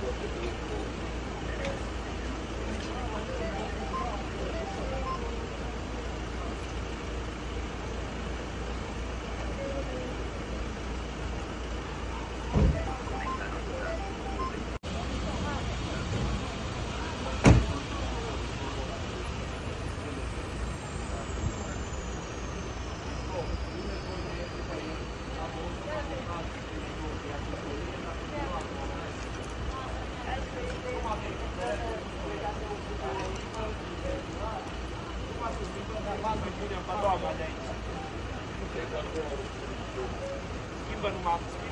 what you. vehicle Ma Kimber.